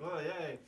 Oh, yay.